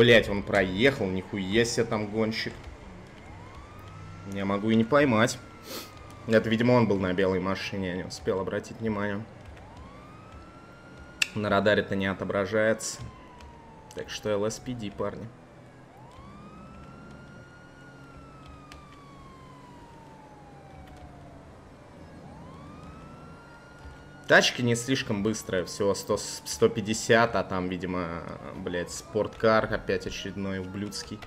Блять, он проехал, нихуя себе там гонщик. Я могу и не поймать. Это, видимо, он был на белой машине, я не успел обратить внимание. На радаре-то не отображается. Так что LSPD, парни. Тачка не слишком быстрая, всего 100, 150, а там, видимо, блядь, спорткар опять очередной ублюдский.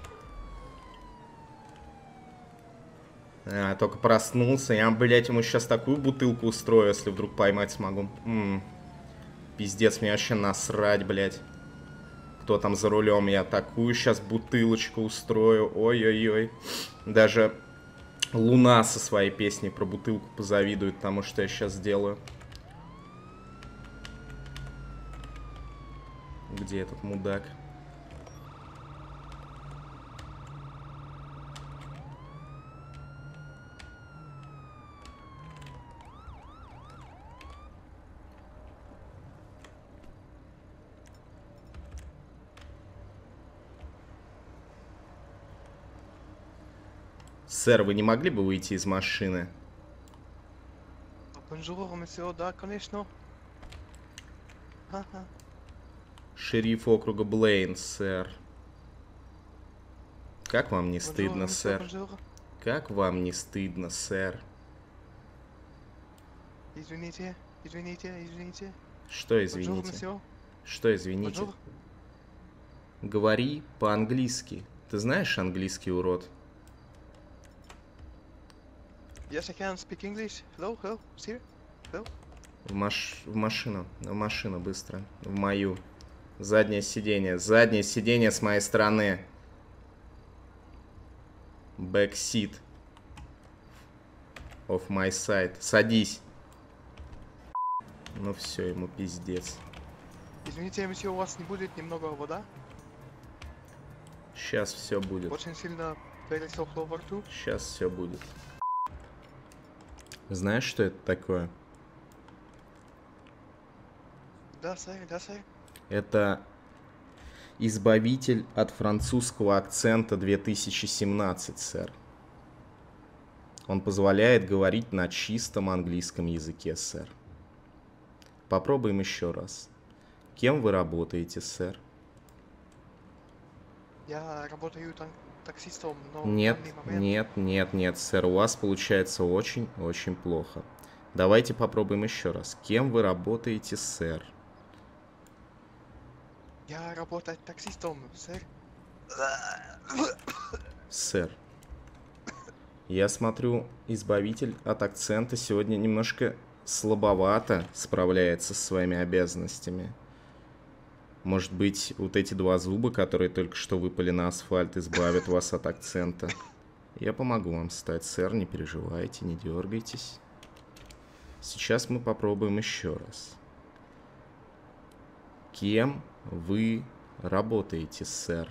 А, только проснулся. Я, блядь, ему сейчас такую бутылку устрою, если вдруг поймать смогу. М -м. Пиздец, мне вообще насрать, блядь. Кто там за рулем? Я такую сейчас бутылочку устрою. Ой-ой-ой. Даже Луна со своей песней про бутылку позавидует тому, что я сейчас сделаю. Где этот мудак? Сэр, вы не могли бы выйти из машины? Bonjour, monsieur, да, конечно. Ага. Шериф округа Блейн, сэр. Как вам не стыдно, сэр? Как вам не стыдно, сэр? Извините, извините, извините. Что извините? Что извините? Говори по-английски. Ты знаешь английский, урод? Yes, I can speak English. Hello, hello, sir. Hello. В, маш... в машину. В машину быстро. В мою. Заднее сиденье. Заднее сиденье с моей стороны. Backseat. Of my side. Садись. Ну все, ему пиздец. Извините, monsieur, у вас не будет немного вода? Сейчас все будет. Очень сильно пересохло во рту. Сейчас все будет. Знаешь, что это такое? Да, сэр, да, сэр. Это избавитель от французского акцента 2017, сэр. Он позволяет говорить на чистом английском языке, сэр. Попробуем еще раз. Кем вы работаете, сэр? Я работаю там таксистом, но Нет, момент нет, нет, нет, сэр. У вас получается очень-очень плохо. Давайте попробуем еще раз. Кем вы работаете, сэр? Я работаю таксистом, сэр. Сэр, я смотрю, избавитель от акцента сегодня немножко слабовато справляется со своими обязанностями. Может быть, вот эти два зуба, которые только что выпали на асфальт, избавят вас от акцента. Я помогу вам встать, сэр, не переживайте, не дергайтесь. Сейчас мы попробуем еще раз. Кем вы работаете, сэр?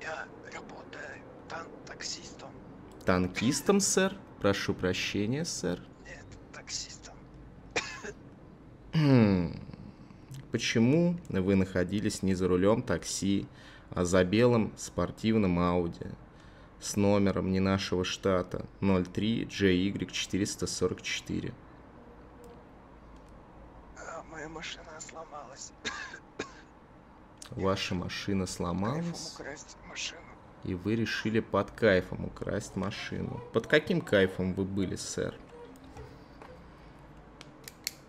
Я работаю там таксистом. Танкистом, сэр? Прошу прощения, сэр. Нет, таксистом. Почему вы находились не за рулем такси, а за белым спортивным Ауди с номером не нашего штата 03 JY444? Моя машина сломалась. Ваша машина сломалась, и вы решили под кайфом украсть машину. Под каким кайфом вы были, сэр?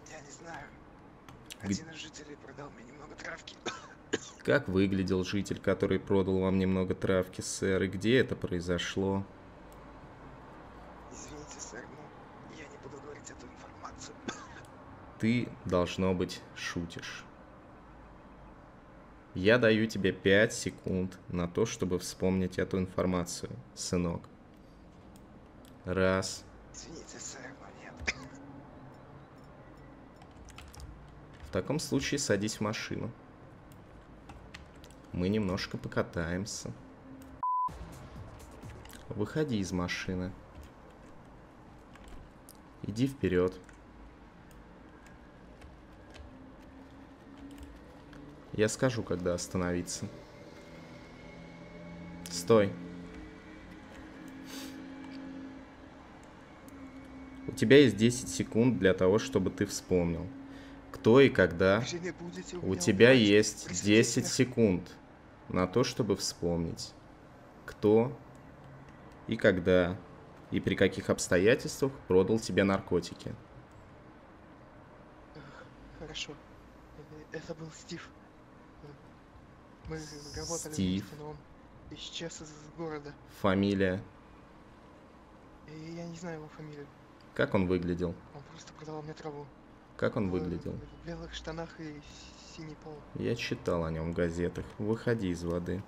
Я не знаю. Один из жителей продал мне немного травки. Как выглядел житель, который продал вам немного травки, сэр, и где это произошло? Извините, сэр, но я не буду говорить эту информацию. Ты, должно быть, шутишь. Я даю тебе 5 секунд на то, чтобы вспомнить эту информацию, сынок. Раз. Извините, сэр, но нет. В таком случае садись в машину. Мы немножко покатаемся. Выходи из машины. Иди вперед. Я скажу, когда остановиться. Стой. У тебя есть 10 секунд для того, чтобы ты вспомнил. Кто и когда. У тебя убивать, есть присудите 10 меня. секунд на то, чтобы вспомнить, кто и когда и при каких обстоятельствах продал тебе наркотики. Хорошо. Э, Это был Стив. Мы работали Стив. вместе, но он исчез из города. Фамилия. И я не знаю его фамилию. Как он выглядел? Он просто продавал мне траву. Как он В- выглядел? В белых штанах и синий пол. Я читал о нем в газетах. Выходи из воды.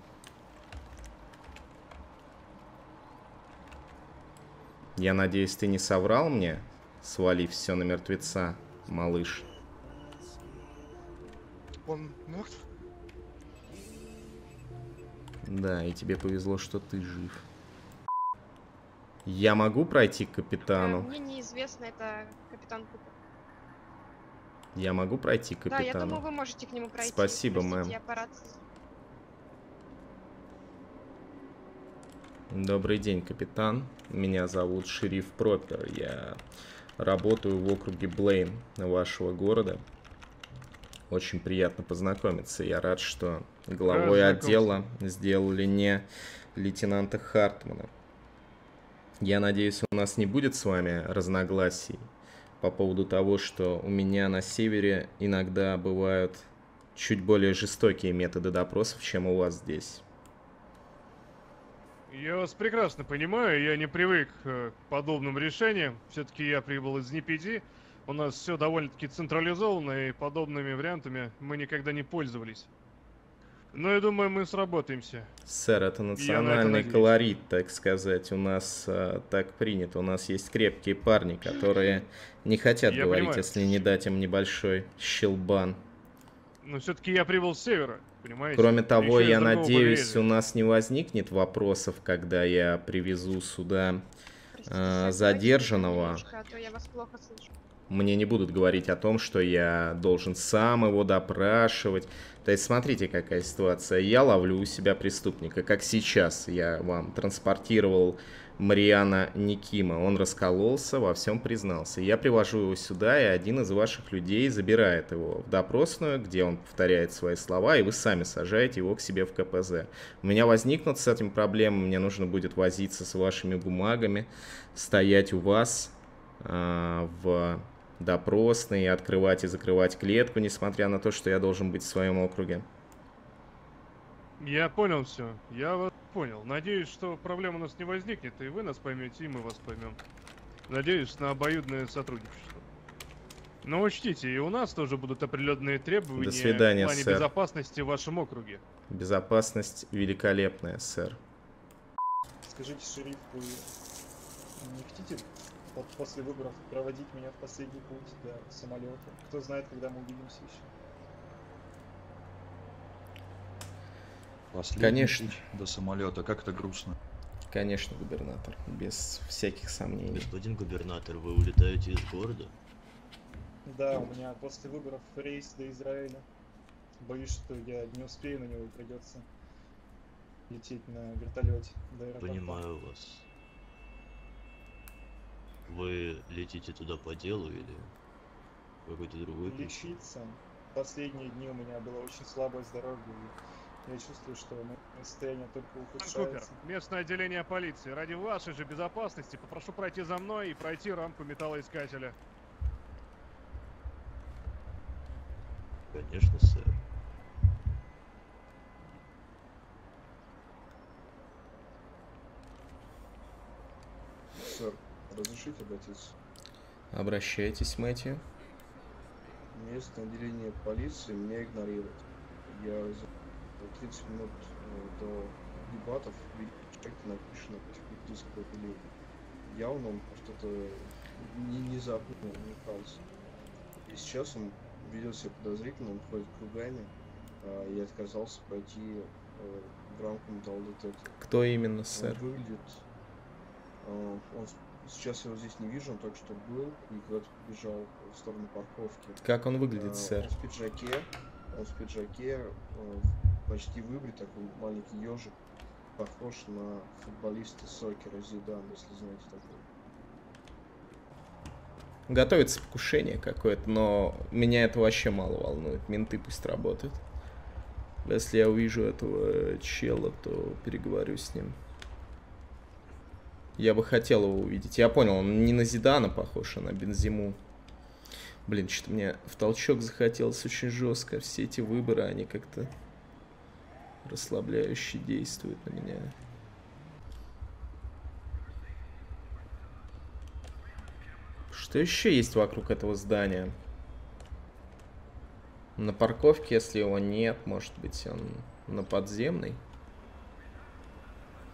Я надеюсь, ты не соврал мне, свалив все на мертвеца, малыш. Он мертв? Да, и тебе повезло, что ты жив. Я могу пройти к капитану? Мне неизвестно, это капитан Купер. Я могу пройти к Да, я думаю, капитану? вы можете к нему пройти. Спасибо, Простите, мэм. рации. Добрый день, капитан. Меня зовут Шериф Пропер. Я работаю в округе Блейн вашего города. Очень приятно познакомиться. Я рад, что главой Рад отдела сделали не лейтенанта Хартмана. Я надеюсь, у нас не будет с вами разногласий по поводу того, что у меня на севере иногда бывают чуть более жестокие методы допросов, чем у вас здесь. Я вас прекрасно понимаю, я не привык э, к подобным решениям. Все-таки я прибыл из НПД. У нас все довольно-таки централизовано, и подобными вариантами мы никогда не пользовались. Но я думаю, мы сработаемся. Сэр, это это национальный надеюсь. колорит, так сказать. У нас э, так принято. У нас есть крепкие парни, которые не хотят Я говорить, понимаю. если не дать им небольшой щелбан. Но все-таки я прибыл с севера, понимаете? Кроме того, из я надеюсь, побережья. у нас не возникнет вопросов, когда я привезу сюда. Простите, А, сэр, задержанного. немножко, а Мне не будут говорить о том, что я должен сам его допрашивать. То есть, смотрите, какая ситуация. Я ловлю у себя преступника, как сейчас. Я вам транспортировал Мариана Никима. Он раскололся, во всем признался. Я привожу его сюда, и один из ваших людей забирает его в допросную, где он повторяет свои слова, и вы сами сажаете его к себе в КПЗ. У меня возникнут с этим проблемы, мне нужно будет возиться с вашими бумагами, стоять у вас а, в допросной, открывать и закрывать клетку, несмотря на то, что я должен быть в своем округе. Я понял все. Я вас понял. Надеюсь, что проблем у нас не возникнет, и вы нас поймете, и мы вас поймем. Надеюсь на обоюдное сотрудничество. Но учтите, и у нас тоже будут определенные требования До свидания, в плане сэр. безопасности в вашем округе. Безопасность великолепная, сэр. Скажите, шериф, вы не хотите после выборов проводить меня в последний путь до самолета? Кто знает, когда мы увидимся еще? Последний Конечно. путь до самолета. Как это грустно. Конечно, губернатор, без всяких сомнений. Господин губернатор, вы улетаете из города? Да, у меня после выборов рейс до Израиля. Боюсь, что я не успею на него и придется лететь на вертолете до аэропорта. Понимаю вас. Вы летите туда по делу или какой-то другой причине? Лечиться. Последние дни у меня было очень слабое здоровье. Я чувствую, что мое состояние только Купер, ухудшается. местное отделение полиции. Ради вашей же безопасности попрошу пройти за мной и пройти рамку металлоискателя. Конечно, сэр. Сэр, разрешите обратиться? Обращайтесь, Мэтью. Местное отделение полиции меня игнорирует. Я за 30 минут э, до дебатов видел чек написано дисковый период. Явно он что-то не, не запомнил, не фаз. И сейчас он ведет себя подозрительно, он ходит кругами, а я отказался пройти э, в рамку металлодетектора. Кто именно, Он сэр? выглядит... э, он с- сейчас я его здесь не вижу, он только что был и куда-то побежал в сторону парковки. Как он Э, выглядит, сэр? Он в пиджаке, он в пиджаке, э, почти выбрит, такой маленький ежик. похож на футболиста Сокера Зидан, если знаете такого. Готовится покушение какое-то, но меня это вообще мало волнует. Менты пусть работают. Если я увижу этого чела, то переговорю с ним. Я бы хотел его увидеть. Я понял, он не на Зидана похож, а на Бензиму. Блин, что-то мне в толчок захотелось очень жестко. Все эти выборы, они как-то расслабляюще действуют на меня. Что еще есть вокруг этого здания? На парковке, если его нет, может быть, он на подземной.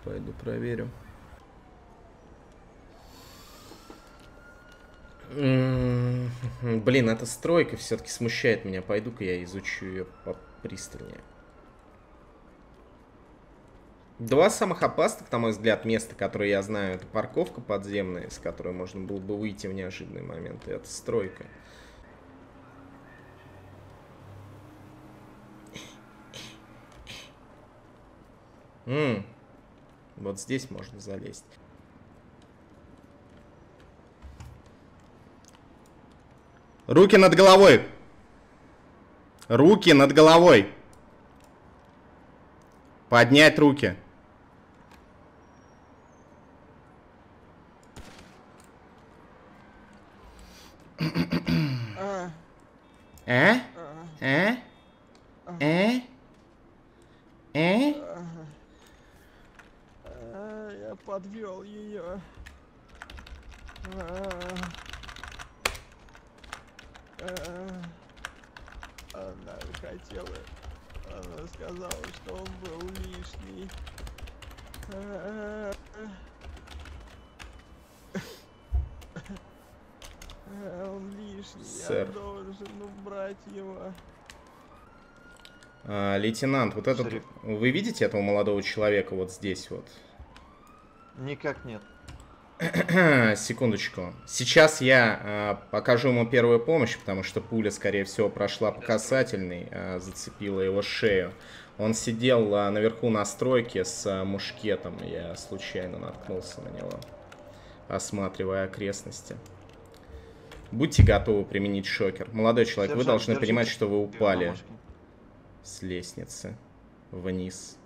Пойду проверю. Блин, эта стройка все-таки смущает меня. Пойду-ка я изучу ее попристальнее. Два самых опасных, на мой взгляд, места, которые я знаю, это парковка подземная, с которой можно было бы выйти в неожиданный момент, и это стройка. М, Вот здесь можно залезть. Руки над головой. Руки над головой. Поднять руки. Э? Э? Э? Э? Я подвел ее. Она хотела... Она сказала, что он был лишний. Он лишний, Сэр. я должен убрать его. А, лейтенант, вот этот... Шериф. Вы видите этого молодого человека вот здесь вот? Никак нет. Секундочку. Сейчас я а, покажу ему первую помощь, потому что пуля, скорее всего, прошла по касательной, а, зацепила его шею. Он сидел а, наверху на стройке с а, мушкетом. Я случайно наткнулся на него, осматривая окрестности. Будьте готовы применить шокер. Молодой человек, вы Сержант, должны держите понимать, что вы упали с лестницы вниз.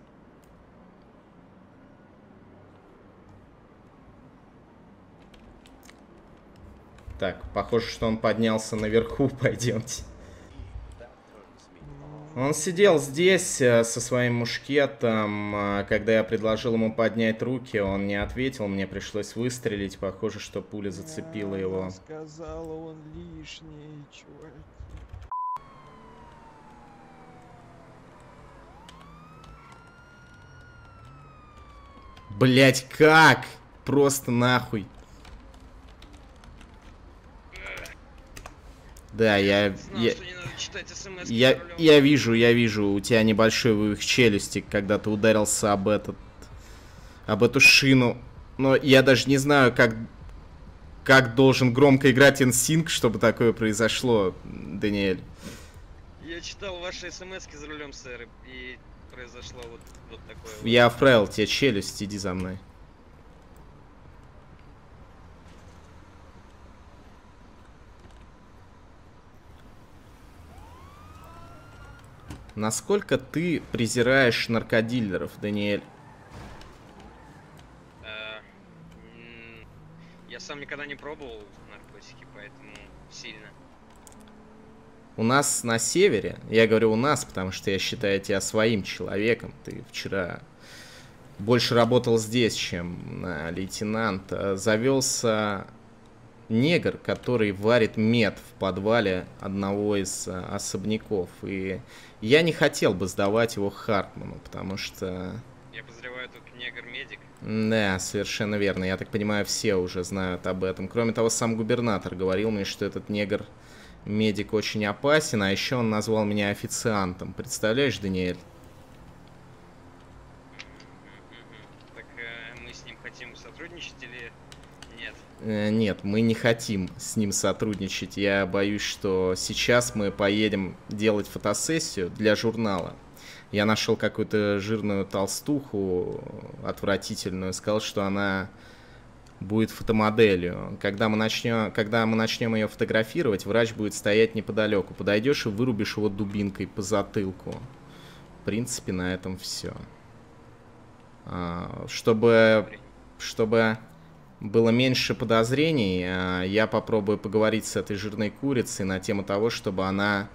Так, похоже, что он поднялся наверху. Пойдемте. Он сидел здесь э, со своим мушкетом. а, Когда я предложил ему поднять руки, он не ответил. Мне пришлось выстрелить. Похоже, что пуля зацепила его. Сказала, он лишний, чувак. Блять, как? Просто нахуй. Да, я... я... Я, я вижу, я вижу, у тебя небольшой вывих челюсти, когда ты ударился об этот... об эту шину. Но я даже не знаю, как... как должен громко играть NSYNC, чтобы такое произошло, Даниэль. Я читал ваши смс за рулем, сэр, и произошло вот, вот такое. вот. Я вправил тебе челюсть, иди за мной. Насколько ты презираешь наркодилеров, Даниэль? Э, Я сам никогда не пробовал наркотики, поэтому сильно. У нас на севере, я говорю у нас, потому что я считаю тебя своим человеком. Ты вчера больше работал здесь, чем на лейтенант. Э, Завелся негр, который варит мед в подвале одного из э, особняков. И я не хотел бы сдавать его Хартману, потому что... Я подозреваю, тут негр-медик. Да, совершенно верно. Я так понимаю, все уже знают об этом. Кроме того, сам губернатор говорил мне, что этот негр медик очень опасен, а еще он назвал меня официантом. Представляешь, Даниэль? Так э, мы с ним хотим сотрудничать или нет? Э, Нет, мы не хотим с ним сотрудничать. Я боюсь, что сейчас мы поедем делать фотосессию для журнала. Я нашел какую-то жирную толстуху, отвратительную, сказал, что она будет фотомоделью. Когда мы начнем, когда мы начнем ее фотографировать, врач будет стоять неподалеку. Подойдешь и вырубишь его дубинкой по затылку. В принципе, на этом все. А, чтобы, чтобы было меньше подозрений, а, я попробую поговорить с этой жирной курицей на тему того, чтобы она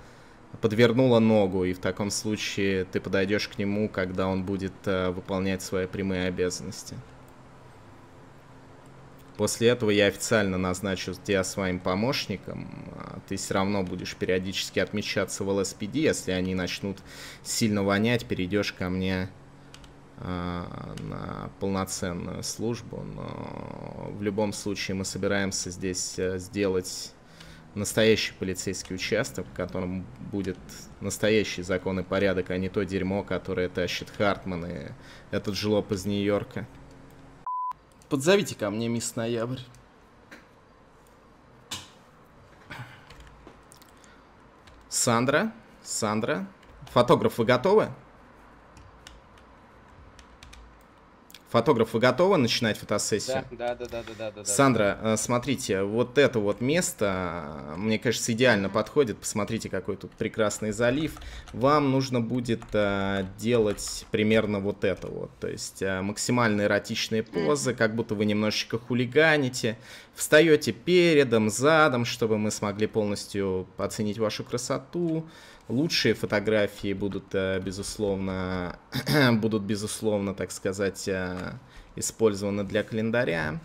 подвернула ногу, и в таком случае ты подойдешь к нему, когда он будет а, выполнять свои прямые обязанности. После этого я официально назначу тебя своим помощником. а Ты все равно будешь периодически отмечаться в ЛСПД. Если они начнут сильно вонять, перейдешь ко мне на полноценную службу. Но в любом случае мы собираемся здесь э, сделать настоящий полицейский участок, в котором будет настоящий закон и порядок, а не то дерьмо, которое тащит Хартман и этот жлоб из Нью-Йорка. Подзовите ко мне мисс Ноябрь. Сандра? Сандра? Фотограф, вы готовы? Фотограф, вы готовы начинать фотосессию? Да, да, да, да, да, да, да. Сандра, э, смотрите, вот это вот место, э, мне кажется, идеально подходит. Посмотрите, какой тут прекрасный залив. Вам нужно будет э, делать примерно вот это вот. То есть э, максимально эротичные позы, как будто вы немножечко хулиганите. Встаете передом, задом, чтобы мы смогли полностью оценить вашу красоту. Лучшие фотографии будут, э, безусловно, будут, безусловно, так сказать, э, использованы для календаря.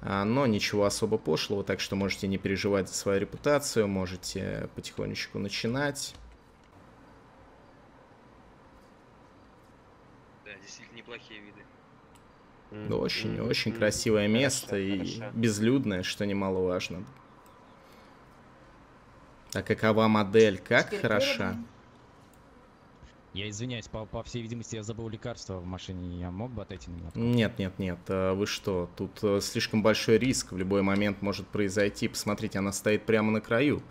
А, Но ничего особо пошлого, так что можете не переживать за свою репутацию, можете потихонечку начинать. Да, действительно неплохие виды. Да, Очень, очень красивое место и безлюдное, что немаловажно. А какова модель? Как хороша. Я извиняюсь, по, по всей видимости, я забыл лекарство в машине. Я мог бы отойти немного? Нет, нет, нет, э, вы что? Тут э, слишком большой риск, в любой момент может произойти. Посмотрите, она стоит прямо на краю.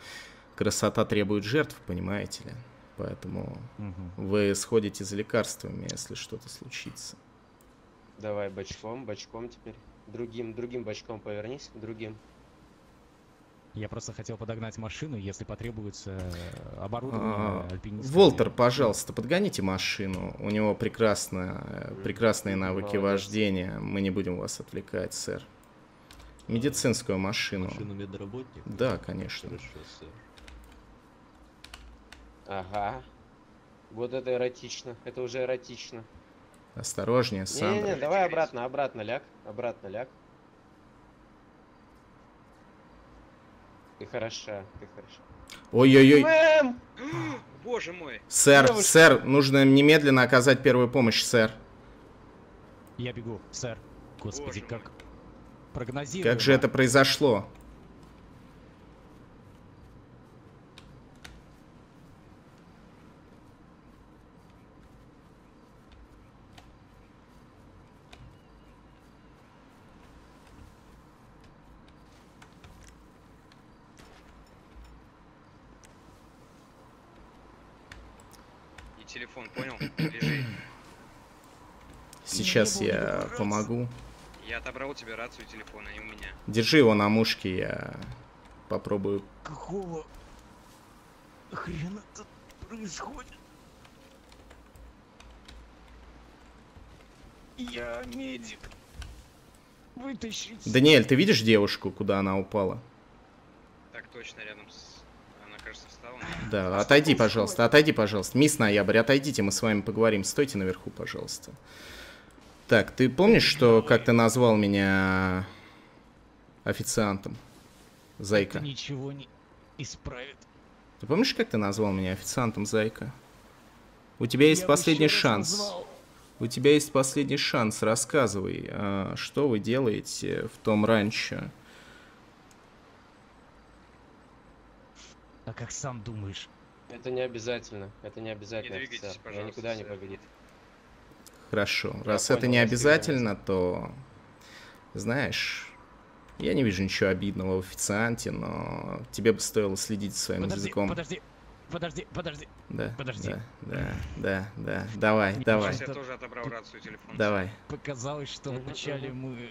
Красота требует жертв, понимаете ли? Поэтому Мгм. вы сходите за лекарствами, если что-то случится. Давай бочком, бочком теперь. Другим, другим бочком повернись, другим. Я просто хотел подогнать машину, если потребуется э, оборудование А. Волтер, пожалуйста, подгоните машину. У него прекрасно, прекрасные навыки молодец. вождения. Мы не будем вас отвлекать, сэр. Медицинскую машину. Машину медработника? Да, конечно. Хорошо, сэр. Ага. Вот это эротично. Это уже эротично. Осторожнее, Не-не-не, Сандра. давай обратно, обратно ляг. Обратно ляг. Ты хороша, ты хороша. Ой-ой-ой. Мэм! Боже мой. Сэр, Девушка. сэр, нужно немедленно оказать первую помощь, сэр. Я бегу, сэр. Господи, Боже как прогнозируемо. Как же это произошло? Сейчас я помогу. Я отобрал у тебя рацию и телефон, они у меня. Держи его на мушке, я попробую. Какого хрена тут происходит? Я медик. Вытащить. Даниэль, ты видишь девушку, куда она упала? Так точно, рядом с... Она, кажется, встала. Да, отойди, пожалуйста, отойди, пожалуйста. Мисс Ноябрь, отойдите, мы с вами поговорим. Стойте наверху, пожалуйста. Так, ты помнишь, что как ты назвал меня официантом? Зайка. Ничего не исправит. Ты помнишь, как ты назвал меня официантом, Зайка? У тебя есть Я последний шанс. назвал. У тебя есть последний шанс. Рассказывай, а, что вы делаете в том ранчо. А как сам думаешь? Это не обязательно. Это не обязательно, Не двигайтесь, офицер. Я пожалуйста, никуда не сэр. Хорошо. Я Раз понял, это не обязательно, то знаешь, я не вижу ничего обидного в официанте, но тебе бы стоило следить за своим Подожди, языком. подожди. подожди, подожди. Да, Подожди. да, да, да, да. Давай, Мне давай. Сейчас я тоже отобрал рацию телефон. Давай. Показалось, что вначале мы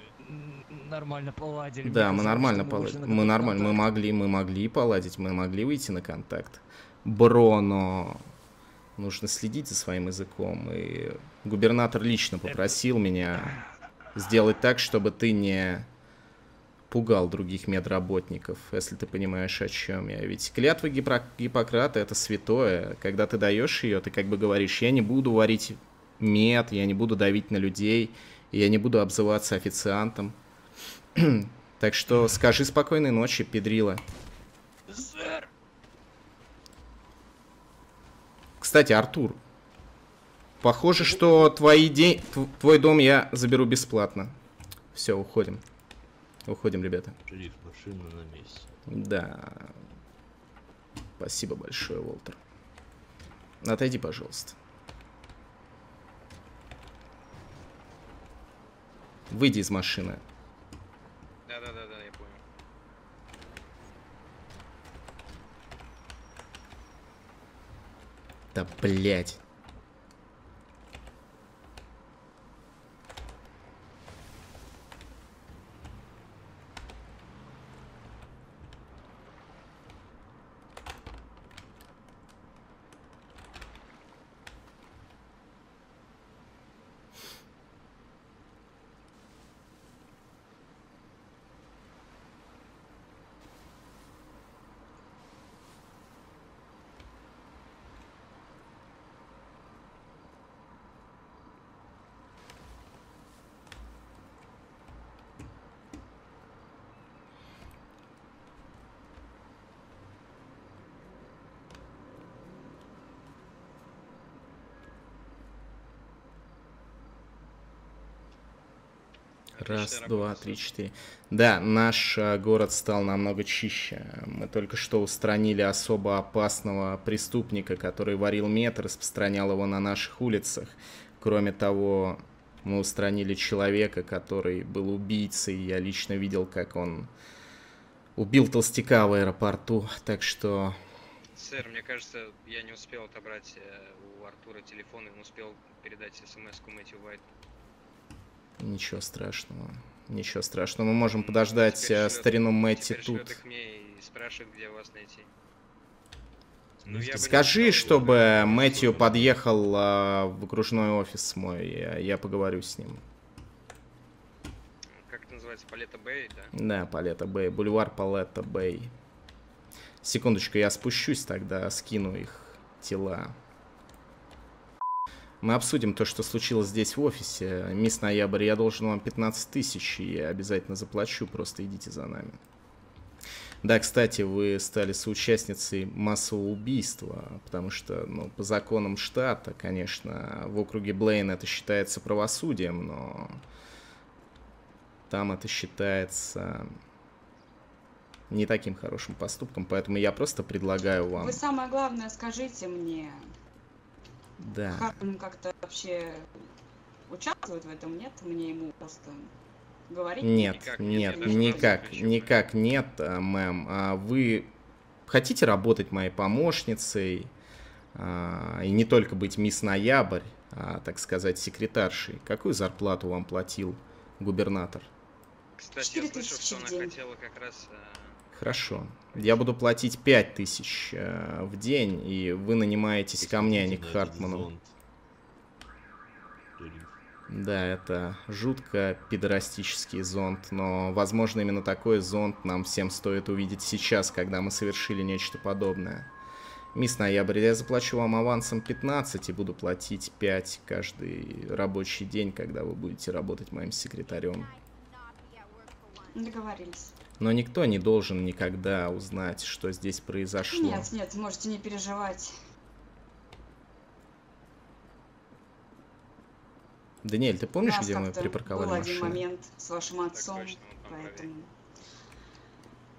нормально поладили. Да, мы нормально поладили. Мы нормально, мы могли, мы могли поладить, мы могли выйти на контакт. Бро, но нужно следить за своим языком. И губернатор лично попросил меня сделать так, чтобы ты не пугал других медработников, если ты понимаешь, о чем я. Ведь клятва Гиппо- Гиппократа это святое. Когда ты даешь ее, ты как бы говоришь, я не буду варить мед, я не буду давить на людей, я не буду обзываться официантом. Так что скажи спокойной ночи, педрила. Сэр! Кстати, Артур, похоже, что твои тв- твой дом я заберу бесплатно. Все, уходим. Уходим, ребята. Шериф, машина на месте. Да. Спасибо большое, Волтер. Отойди, пожалуйста. Выйди из машины. Да-да-да, я понял. Да блять. Раз, два, три, четыре. Да, наш э, город стал намного чище. Мы только что устранили особо опасного преступника, который варил мед, распространял его на наших улицах. Кроме того, мы устранили человека, который был убийцей. Я лично видел, как он убил толстяка в аэропорту. Так что Сэр, мне кажется, я не успел отобрать э, у Артура телефон, и он успел передать смс-ку Мэтью Уайту. Ничего страшного. Ничего страшного. Мы можем подождать Теперь э, старину Мэтти теперь тут. шлет их мне и спрашивает, где вас найти. Ну, не Скажи, чтобы Мэтью подъехал а, в окружной офис мой, я, я поговорю с ним. Как это называется? Палета Бэй, да? Да, Палета Бэй, бульвар Палета Бэй. Секундочку, я спущусь тогда, скину их тела. Мы обсудим то, что случилось здесь в офисе. Мисс Ноябрь, я должен вам 15 тысяч, и я обязательно заплачу, просто идите за нами. Да, кстати, вы стали соучастницей массового убийства, потому что, ну, по законам штата, конечно, в округе Блейн это считается правосудием, но там это считается не таким хорошим поступком, поэтому я просто предлагаю вам... Вы самое главное скажите мне, Да. Хартман как-то вообще участвует в этом, нет? Мне ему просто говорить? Нет, Никак нет, нет, никак, никак нет, а, мэм. А Вы хотите работать моей помощницей а, и не только быть мисс Ноябрь, а, так сказать, секретаршей? Какую зарплату вам платил губернатор? Кстати, я 4000 слышал, что она хотела как раз... Хорошо. Я буду платить 5000 э, в день, и вы нанимаетесь ко мне, а не к Хартману. Да, это жутко пидорастический зонт, но, возможно, именно такой зонт нам всем стоит увидеть сейчас, когда мы совершили нечто подобное. Мисс Ноябрь, я заплачу вам авансом 15 и буду платить 5 каждый рабочий день, когда вы будете работать моим секретарем. Договорились. Но никто не должен никогда узнать, что здесь произошло. Нет, нет, можете не переживать. Даниэль, ты помнишь, где мы припарковали был один машину? момент с вашим отцом, точно, поэтому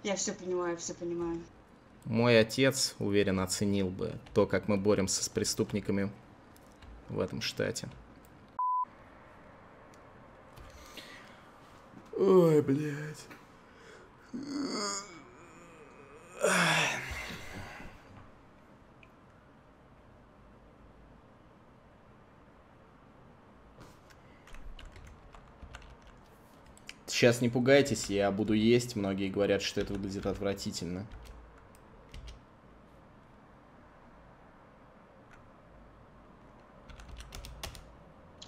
я все понимаю, все понимаю. Мой отец, уверен, оценил бы то, как мы боремся с преступниками в этом штате. Ой, блядь. Сейчас не пугайтесь, я буду есть. Многие говорят, что это выглядит отвратительно.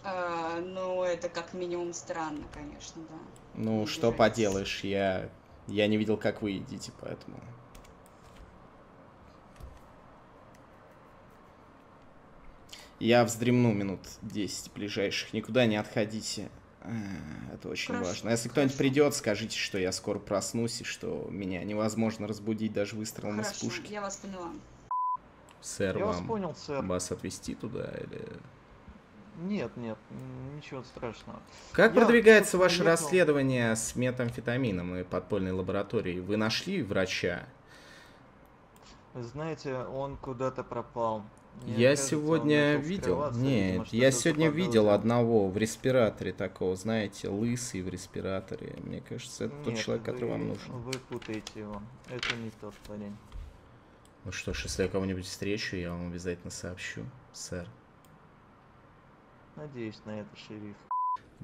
А, ну, это как минимум странно, конечно, да. Ну, не что нравится. поделаешь, я я не видел, как вы едите, поэтому... Я вздремну минут 10 ближайших. Никуда не отходите. Э, Это очень Хорошо, важно. Если кто-нибудь придет, скажите, что я скоро проснусь и что меня невозможно разбудить даже выстрелом из Хорошо, пушки. я вас поняла. Сэр, Я вас вам понял, сэр. вас отвезти туда или... Нет, нет, ничего страшного. Как Я, продвигается ваше ехал- расследование с метамфетамином и подпольной лабораторией? Вы нашли врача? Знаете, он куда-то пропал. Мне я кажется, сегодня видел. видимо, Нет, что я сегодня видел одного в респираторе такого, знаете, лысый в респираторе. Мне кажется, это тот Нет, человек, который вам вы- нужен. Вы путаете его. Это не тот парень. Ну что ж, если я кого-нибудь встречу, я вам обязательно сообщу, сэр. Надеюсь на это, шериф.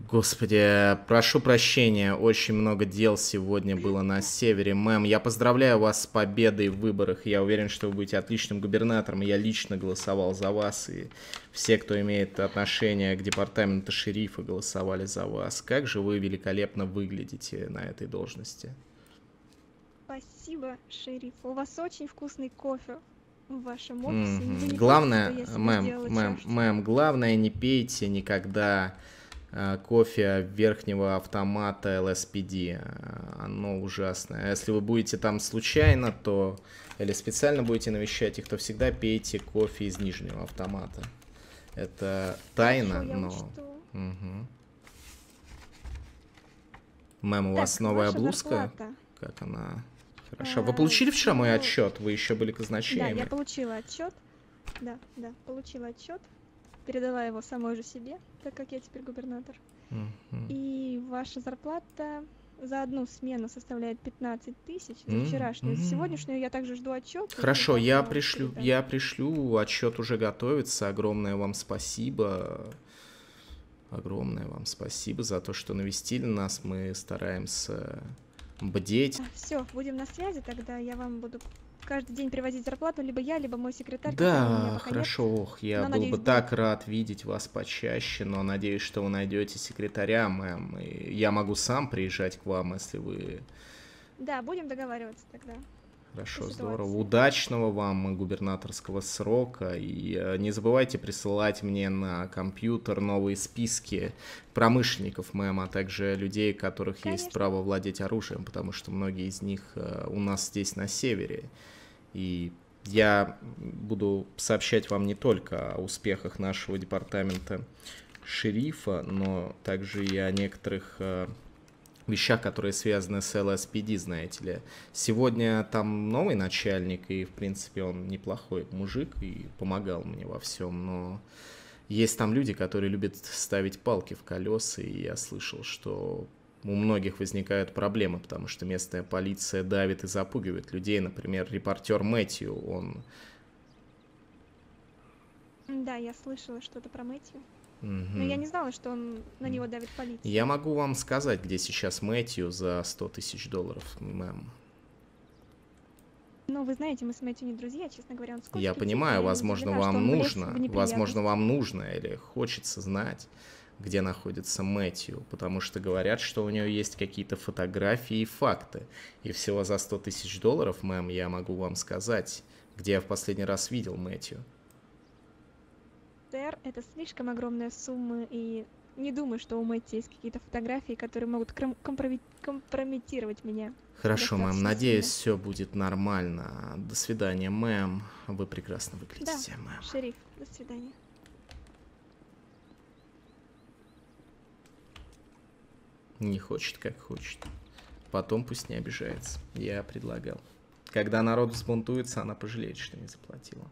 Господи, прошу прощения, очень много дел сегодня было на севере. Мэм, я поздравляю вас с победой в выборах. Я уверен, что вы будете отличным губернатором. Я лично голосовал за вас, и все, кто имеет отношение к департаменту шерифа, голосовали за вас. Как же вы великолепно выглядите на этой должности. Спасибо, шериф. У вас очень вкусный кофе в вашем офисе. Хотите, Главное, мэм, мэм, чашечку? мэм, главное не пейте никогда э, кофе верхнего автомата LSPD. Э, Оно ужасное. А Если вы будете там случайно, то или специально будете навещать их, то всегда пейте кофе из нижнего автомата. Это тайна, Хорошо, но... Мгм. Мэм, у Так, вас новая блузка? зарплата. Как она? Хорошо. Вы получили вчера мой ну, отчет? Вы еще были Да, казначеями? я получила отчет. Да, да, получила отчет. Передала его самой же себе, так как я теперь губернатор. И ваша зарплата за одну смену составляет 15 тысяч за вчерашнюю. За сегодняшнюю я также жду отчет. Хорошо, я пришлю, я пришлю, отчет уже готовится. Огромное вам спасибо. Огромное вам спасибо за то, что навестили нас. Мы стараемся бдеть. Все, будем на связи, тогда я вам буду каждый день привозить зарплату, либо я, либо мой секретарь. Да, пока нет. хорошо, ох, я Но, был надеюсь, бы будет. так рад видеть вас почаще, но надеюсь, что вы найдете секретаря, мэм. И я могу сам приезжать к вам, если вы Да, будем договариваться тогда. Хорошо, здорово. Удачного вам губернаторского срока. И э, не забывайте присылать мне на компьютер новые списки промышленников, мэм, а также людей, у которых есть Конечно. право владеть оружием, потому что многие из них э, у нас здесь на севере. И я буду сообщать вам не только о успехах нашего департамента шерифа, но также и о некоторых э, вещах, которые связаны с LSPD, знаете ли. Сегодня там новый начальник, и, в принципе, он неплохой мужик и помогал мне во всем, но есть там люди, которые любят ставить палки в колеса, и я слышал, что у многих возникают проблемы, потому что местная полиция давит и запугивает людей. Например, репортер Мэтью, он... Да, я слышала что-то про Мэтью. Но Мгм. я не знала, что он на него давит полиция. Я могу вам сказать, где сейчас Мэтью за 100 тысяч долларов, мэм. Ну, вы знаете, мы с Мэтью не друзья, честно говоря, он Я понимаю, возможно, удивлена, вам нужно, возможно, вам нужно или хочется знать, где находится Мэтью, потому что говорят, что у нее есть какие-то фотографии и факты. И всего за 100 тысяч долларов, мэм, я могу вам сказать, где я в последний раз видел Мэтью. Сэр, это слишком огромная сумма, и не думаю, что у Мэтти есть какие-то фотографии, которые могут компрометировать меня. Хорошо, мэм, надеюсь, все будет нормально. До свидания, мэм. Вы прекрасно Да, выглядите, мэм. шериф, до свидания. Не хочет, как хочет. Потом пусть не обижается. Я предлагал. Когда народ взбунтуется, она пожалеет, что не заплатила.